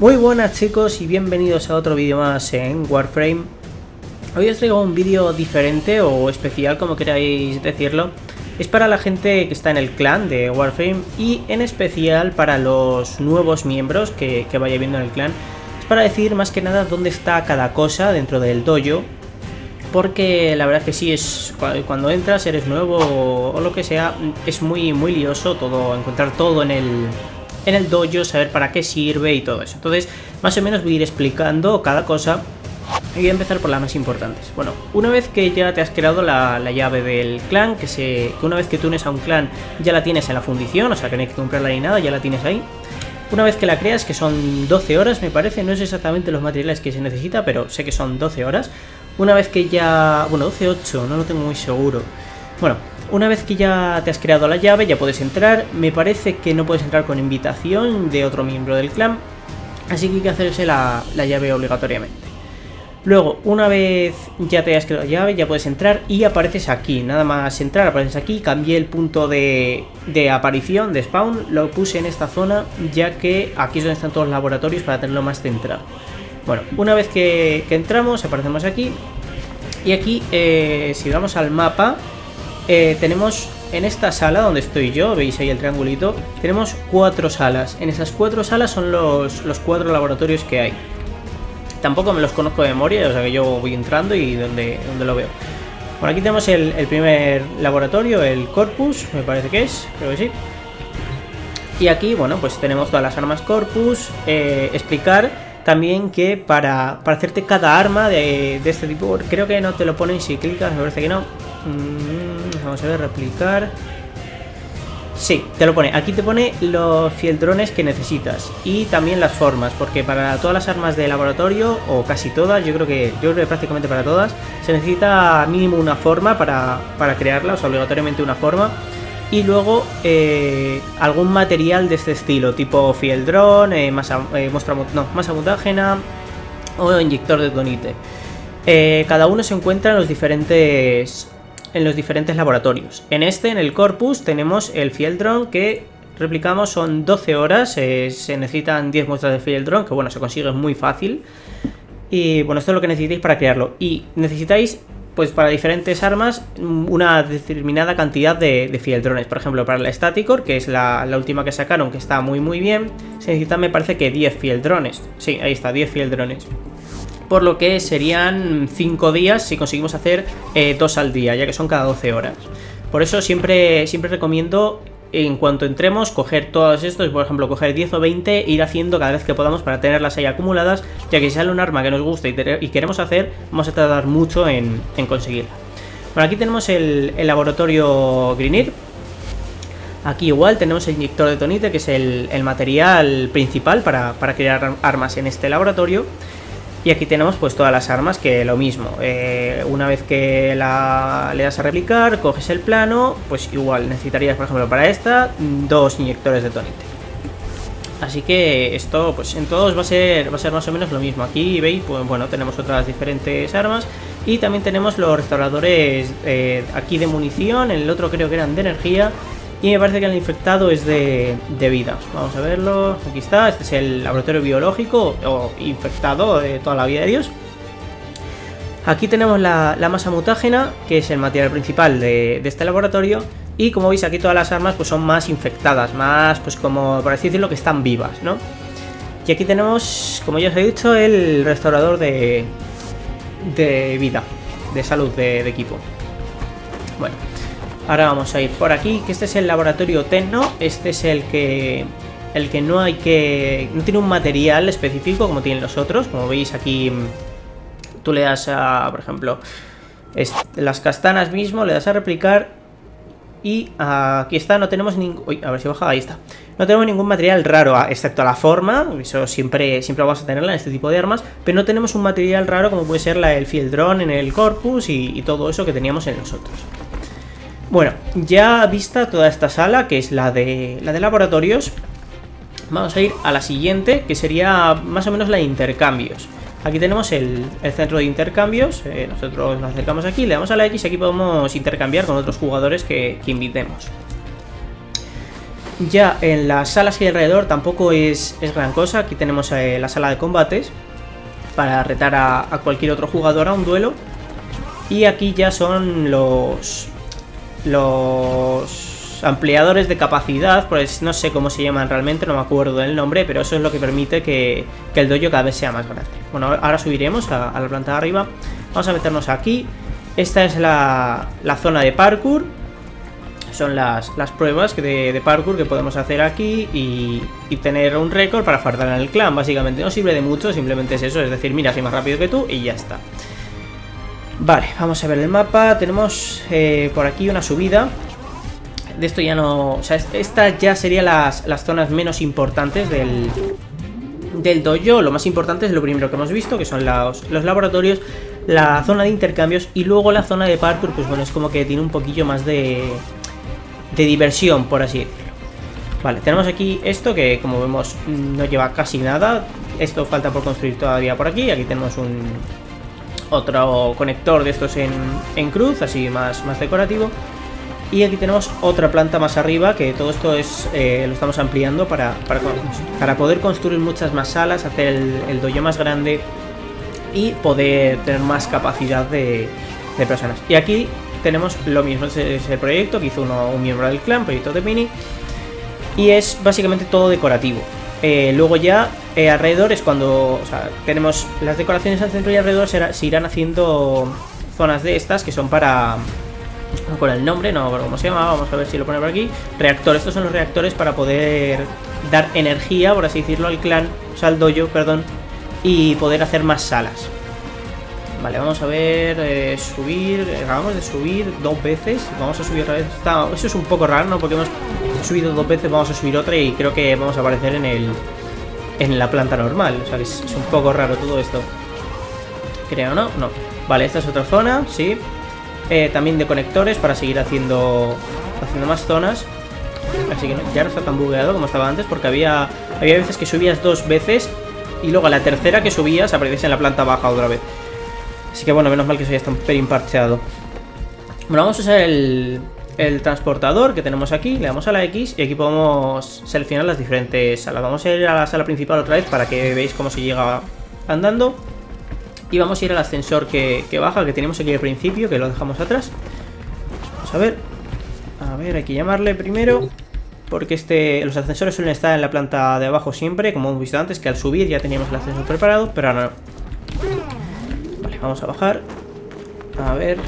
Muy buenas chicos y bienvenidos a otro vídeo más en Warframe. Hoy os traigo un vídeo diferente o especial como queráis decirlo. Es para la gente que está en el clan de Warframe y en especial para los nuevos miembros que, vaya viendo en el clan. Es para decir más que nada dónde está cada cosa dentro del dojo. Porque la verdad que sí, es cuando entras, eres nuevo o, lo que sea, es muy, muy lioso todo, encontrar todo en el, en el dojo, saber para qué sirve y todo eso. Entonces, más o menos voy a ir explicando cada cosa y voy a empezar por las más importantes. Bueno, una vez que ya te has creado la, llave del clan, que, se, que una vez que tú unes a un clan ya la tienes en la fundición, o sea que no hay que comprarla ni nada, ya la tienes ahí. Una vez que la creas, que son 12 horas me parece, no es exactamente los materiales que se necesita, pero sé que son 12 horas. Una vez que ya... bueno, 12, 8, no lo tengo muy seguro. Bueno, una vez que ya te has creado la llave, ya puedes entrar. Me parece que no puedes entrar con invitación de otro miembro del clan. Así que hay que hacerse la, llave obligatoriamente. Luego, una vez ya te has creado la llave, ya puedes entrar y apareces aquí. Nada más entrar, apareces aquí. Cambié el punto de, aparición, de spawn. Lo puse en esta zona, ya que aquí es donde están todos los laboratorios para tenerlo más centrado. Bueno, una vez que, entramos, aparecemos aquí. Y aquí, eh, si vamos al mapa, eh, tenemos en esta sala donde estoy yo, veis ahí el triangulito, tenemos cuatro salas. En esas cuatro salas son los, cuatro laboratorios que hay. Tampoco me los conozco de memoria, o sea que yo voy entrando y donde, donde lo veo. Bueno, aquí tenemos el, primer laboratorio, el Corpus, me parece que es, creo que sí. Y aquí, bueno, pues tenemos todas las armas Corpus. Eh, explicar también que para, hacerte cada arma de, de, este tipo, creo que no te lo ponen si clicas, me parece que no. Mm, vamos a ver, replicar. Sí, te lo pone. Aquí te pone los fieldrones que necesitas y también las formas, porque para todas las armas de laboratorio, o casi todas, yo creo que, yo creo que prácticamente para todas, se necesita mínimo una forma para, para crearla, o sea, obligatoriamente una forma. Y luego eh, algún material de este estilo, tipo fieldron, eh, masa, eh, no, masa mutágena o inyector de tonite. Eh, cada uno se encuentra en los diferentes en los diferentes laboratorios. En este, en el Corpus, tenemos el Fieldron que replicamos, son 12 horas, eh, se necesitan 10 muestras de Fieldron, que bueno, se consigue muy fácil. Y bueno, esto es lo que necesitáis para crearlo. Y necesitáis, pues para diferentes armas, una determinada cantidad de, de Fieldrones. Por ejemplo, para la Staticor, que es la, última que sacaron, que está muy muy bien, se necesitan, me parece que 10 Fieldrones. Sí, ahí está, 10 Fieldrones por lo que serían 5 días si conseguimos hacer 2 eh, al día, ya que son cada 12 horas. Por eso siempre, siempre recomiendo en cuanto entremos, coger todos estos, por ejemplo, coger 10 o 20 e ir haciendo cada vez que podamos para tenerlas ahí acumuladas, ya que si sale un arma que nos gusta y, queremos hacer, vamos a tardar mucho en, conseguirla. Bueno, aquí tenemos el, laboratorio Greenir. Aquí igual tenemos el inyector de tonite, que es el, material principal para, para crear armas en este laboratorio. Y aquí tenemos pues todas las armas que lo mismo. Eh, una vez que la, le das a replicar, coges el plano, pues igual necesitarías, por ejemplo, para esta, dos inyectores de tonite. Así que esto, pues en todos va a ser, va a ser más o menos lo mismo. Aquí veis, pues bueno, tenemos otras diferentes armas. Y también tenemos los restauradores eh, aquí de munición, en el otro creo que eran de energía. Y me parece que el infectado es de, vida. Vamos a verlo. Aquí está. Este es el laboratorio biológico o infectado de toda la vida de Dios. Aquí tenemos la, masa mutágena, que es el material principal de, este laboratorio. Y como veis aquí todas las armas pues son más infectadas, más pues como por decirlo que están vivas, ¿no? Y aquí tenemos, como ya os he dicho, el restaurador de, de vida, de salud de equipo. Bueno, Ahora vamos a ir por aquí, que este es el laboratorio Tecno. Este es el que el que no hay que... no tiene un material específico como tienen los otros. Como veis aquí, tú le das a, por ejemplo, las castanas mismo, le das a replicar y aquí está, no tenemos ningún... A ver si baja, ahí está. No tenemos ningún material raro, excepto la forma, eso siempre, siempre vamos a tenerla en este tipo de armas, pero no tenemos un material raro como puede ser la, el field drone en el corpus y, y todo eso que teníamos en los otros. Bueno, ya vista toda esta sala, que es la de, la de laboratorios, vamos a ir a la siguiente, que sería más o menos la de intercambios. Aquí tenemos el, centro de intercambios, eh, nosotros nos acercamos aquí, le damos a la X y aquí podemos intercambiar con otros jugadores que, invitemos. ya en las salas que hay alrededor tampoco es, es gran cosa. Aquí tenemos eh, la sala de combates para retar a, a cualquier otro jugador a un duelo. Y aquí ya son los los ampliadores de capacidad, pues no sé cómo se llaman realmente, no me acuerdo del nombre, pero eso es lo que permite que, el dojo cada vez sea más grande. Bueno, ahora subiremos a, la planta de arriba. Vamos a meternos aquí. Esta es la, zona de parkour. Son las, pruebas de, de, parkour que podemos hacer aquí y, y tener un récord para fardar en el clan. Básicamente no sirve de mucho, simplemente es eso, es decir, mira, soy más rápido que tú y ya está. Vale, vamos a ver el mapa. Tenemos eh, por aquí una subida. De esto ya no... O sea, esta ya sería las, zonas menos importantes del, del dojo. Lo más importante es lo primero que hemos visto, que son los, los laboratorios, la zona de intercambios y luego la zona de parkour, pues bueno, es como que tiene un poquillo más de, de diversión, por así decirlo. Vale, tenemos aquí esto que como vemos no lleva casi nada. Esto falta por construir todavía por aquí. Aquí tenemos un, otro conector de estos en, cruz, así más, más decorativo. Y aquí tenemos otra planta más arriba, que todo esto es eh, lo estamos ampliando para, para, poder construir muchas más salas, hacer el, el más grande y poder tener más capacidad de, personas. Y aquí tenemos lo mismo, es el proyecto que hizo uno, un miembro del clan, proyecto de Mini, y es básicamente todo decorativo. Eh, luego ya eh, alrededor es cuando tenemos las decoraciones al centro y alrededor se, irán haciendo zonas de estas que son para... con el nombre, no cómo se llama, vamos a ver si lo pone por aquí. Reactores, estos son los reactores para poder dar energía, por así decirlo, al clan, o sea, al dojo, perdón, y poder hacer más salas. Vale, vamos a ver, eh, subir, acabamos de subir dos veces, vamos a subir otra vez, eso es un poco raro, ¿no? Porque hemos subido dos veces, vamos a subir otra y creo que vamos a aparecer en el en la planta normal, o sea que es, un poco raro todo esto. Creo, ¿no? No. Vale, esta es otra zona, sí. Eh, también de conectores para seguir haciendo haciendo más zonas. Así que ya no está tan bugueado como estaba antes porque había, había veces que subías dos veces y luego a la tercera que subías aparecías en la planta baja otra vez. Así que bueno, menos mal que eso ya está un. Bueno, vamos a usar el, transportador que tenemos aquí, le damos a la X y aquí podemos seleccionar las diferentes salas. Vamos a ir a la sala principal otra vez para que veáis cómo se llega andando. Y vamos a ir al ascensor que, baja, que tenemos aquí al principio, que lo dejamos atrás. Vamos a ver. A ver, hay que llamarle primero. Porque este, los ascensores suelen estar en la planta de abajo siempre, como hemos visto antes, que al subir ya teníamos el ascensor preparado, pero ahora no. Vamos a bajar. A ver.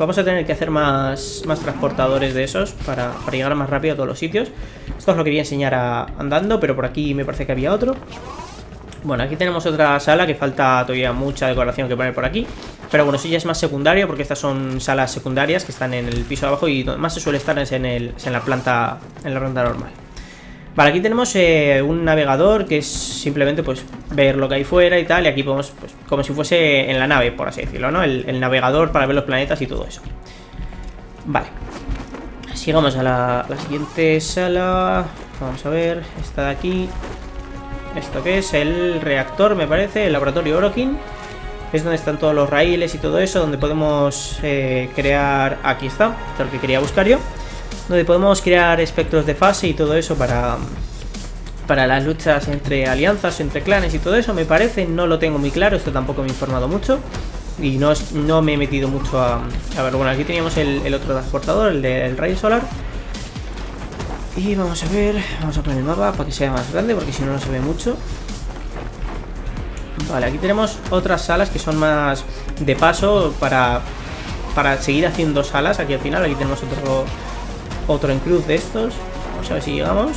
Vamos a tener que hacer más, más transportadores de esos para, llegar más rápido a todos los sitios. Esto os lo quería enseñar andando, pero por aquí me parece que había otro. Bueno, aquí tenemos otra sala que falta todavía mucha decoración que poner por aquí. Pero bueno, sí ya es más secundario porque estas son salas secundarias que están en el piso de abajo y más se suele estar es en, el, en la planta en la planta normal. Vale, aquí tenemos eh, un navegador que es simplemente pues ver lo que hay fuera y tal. Y aquí podemos, pues, como si fuese en la nave, por así decirlo, ¿no? El, navegador para ver los planetas y todo eso. Vale. Sigamos a la, siguiente sala. Vamos a ver, esta de aquí. ¿Esto qué es? El reactor, me parece, el laboratorio Orokin. Es donde están todos los raíles y todo eso, donde podemos eh, crear... Aquí está, es lo que quería buscar yo donde podemos crear espectros de fase y todo eso para, para las luchas entre alianzas, entre clanes y todo eso, me parece, no lo tengo muy claro, esto tampoco me he informado mucho. Y no, no me he metido mucho a... A ver, bueno, aquí teníamos el, otro transportador, el del rayo solar. Y vamos a ver, vamos a poner el mapa para que sea más grande porque si no no se ve mucho. Vale, aquí tenemos otras salas que son más de paso para, para seguir haciendo salas aquí al final, aquí tenemos otro otro en cruz de estos. Vamos a ver si llegamos.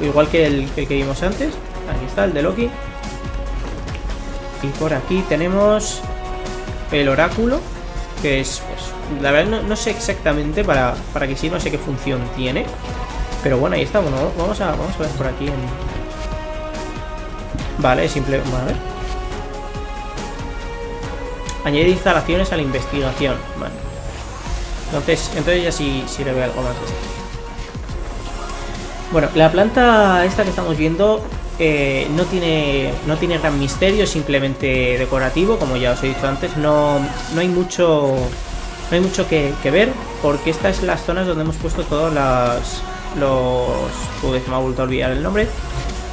igual que el, que vimos antes. Aquí está, el de Loki. Y por aquí tenemos el oráculo. Que es, pues, la verdad no, sé exactamente para, para qué sirve, no sé qué función tiene. Pero bueno, ahí está. Vamos a, vamos a ver por aquí. Vale, simple. a ver. Añadir instalaciones a la investigación. Vale. Entonces, entonces ya sí, sí le veo algo más bueno, la planta esta que estamos viendo eh, no, tiene, no tiene gran misterio, es simplemente decorativo, como ya os he dicho antes. No, no hay mucho, no hay mucho que, ver, porque estas son las zonas donde hemos puesto todas las, los... Uy, me ha vuelto a olvidar el nombre.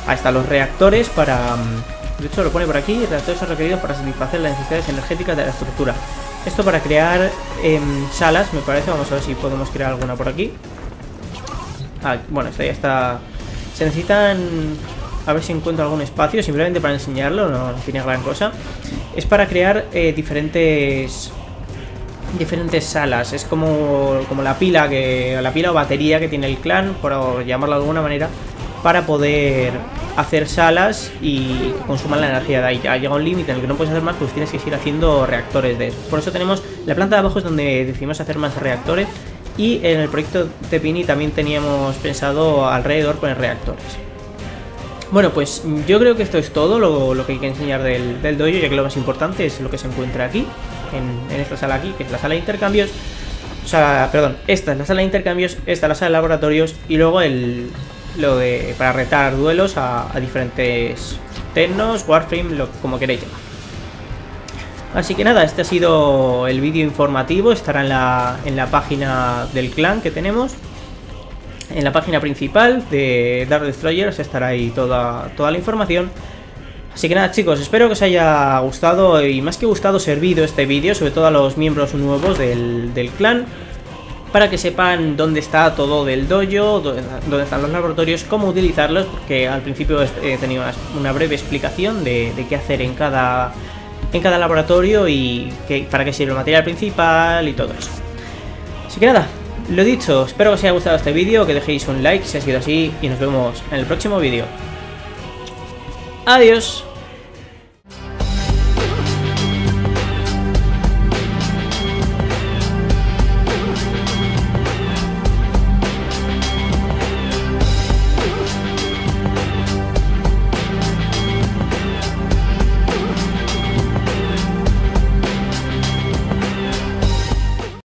Ahí están los reactores para... Mm, de hecho lo pone por aquí, reactores son requeridos para satisfacer las necesidades energéticas de la estructura. Esto para crear em, salas, me parece. Vamos a ver si podemos crear alguna por aquí. Ah, bueno, esta ya está... Se necesitan... A ver si encuentro algún espacio, simplemente para enseñarlo, no, tiene gran cosa. Es para crear eh, diferentes diferentes salas. Es como, como la pila que. la pila o batería que tiene el clan, por llamarlo de alguna manera, para poder hacer salas y que consuman la energía de ahí. Ya llega un límite en el que no puedes hacer más, pues tienes que ir haciendo reactores de Por eso tenemos la planta de abajo es donde decidimos hacer más reactores. Y en el proyecto de Pini también teníamos pensado alrededor poner reactores. Bueno, pues yo creo que esto es todo lo, que hay que enseñar del, del dojo, ya que lo más importante es lo que se encuentra aquí en, esta sala aquí, que es la sala de intercambios. O sea, perdón, esta es la sala de intercambios, esta es la sala de laboratorios y luego el lo de para retar duelos a, diferentes Tecnos, Warframe, lo, como queréis llamar. Así que nada, este ha sido el vídeo informativo, estará en la, en la página del clan que tenemos. En la página principal de Dark Destroyers estará ahí toda, toda la información. Así que nada chicos, espero que os haya gustado y más que gustado servido este vídeo, sobre todo a los miembros nuevos del, clan, para que sepan dónde está todo del dojo, dónde, están los laboratorios, cómo utilizarlos, porque al principio he tenido una, breve explicación de, qué hacer en cada, en cada laboratorio y para qué sirve el material principal y todo eso. Así que nada, lo dicho, espero que os haya gustado este vídeo, que dejéis un like si ha sido así y nos vemos en el próximo vídeo. Adiós.